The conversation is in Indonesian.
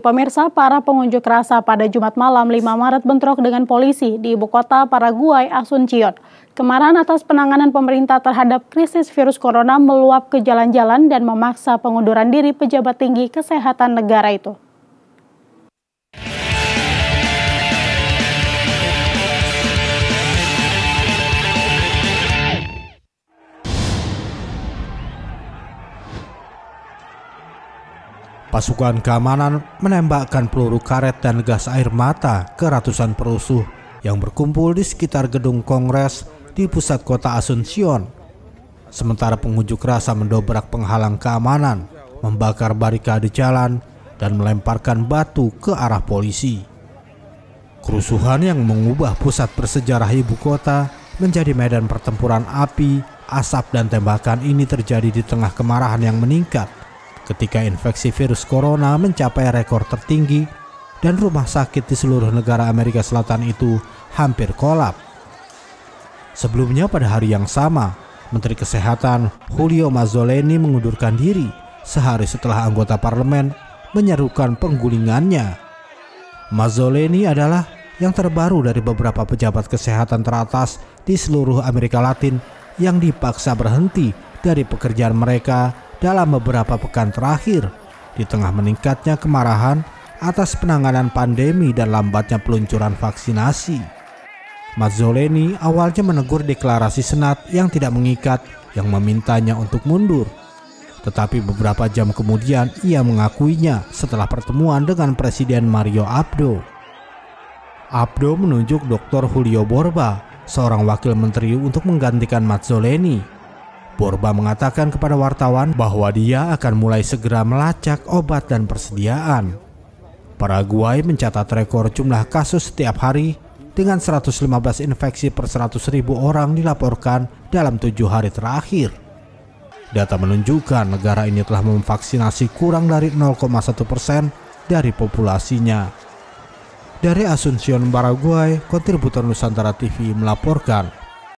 Pemirsa, para pengunjuk rasa pada Jumat malam 5 Maret bentrok dengan polisi di ibu kota Paraguay, Asuncion. Kemarahan atas penanganan pemerintah terhadap krisis virus corona meluap ke jalan-jalan dan memaksa pengunduran diri pejabat tinggi kesehatan negara itu. Pasukan keamanan menembakkan peluru karet dan gas air mata ke ratusan perusuh yang berkumpul di sekitar gedung Kongres di pusat kota Asuncion. Sementara pengunjuk rasa mendobrak penghalang keamanan, membakar barikade jalan, dan melemparkan batu ke arah polisi. Kerusuhan yang mengubah pusat bersejarah ibu kota menjadi medan pertempuran api, asap, dan tembakan ini terjadi di tengah kemarahan yang meningkat ketika infeksi virus corona mencapai rekor tertinggi dan rumah sakit di seluruh negara Amerika Selatan itu hampir kolap. Sebelumnya pada hari yang sama, Menteri Kesehatan Julio Mazzoleni mengundurkan diri sehari setelah anggota parlemen menyerukan penggulingannya. Mazzoleni adalah yang terbaru dari beberapa pejabat kesehatan teratas di seluruh Amerika Latin yang dipaksa berhenti dari pekerjaan mereka dalam beberapa pekan terakhir di tengah meningkatnya kemarahan atas penanganan pandemi dan lambatnya peluncuran vaksinasi. Mazzoleni awalnya menegur deklarasi Senat yang tidak mengikat yang memintanya untuk mundur. Tetapi beberapa jam kemudian ia mengakuinya setelah pertemuan dengan Presiden Mario Abdo. Abdo menunjuk Dr. Julio Borba, seorang wakil menteri untuk menggantikan Mazzoleni Borba mengatakan kepada wartawan bahwa dia akan mulai segera melacak obat dan persediaan. Paraguay mencatat rekor jumlah kasus setiap hari dengan 115 infeksi per 100 ribu orang dilaporkan dalam tujuh hari terakhir. Data menunjukkan negara ini telah memvaksinasi kurang dari 0,1 persen dari populasinya. Dari Asuncion, Paraguay, kontributor Nusantara TV melaporkan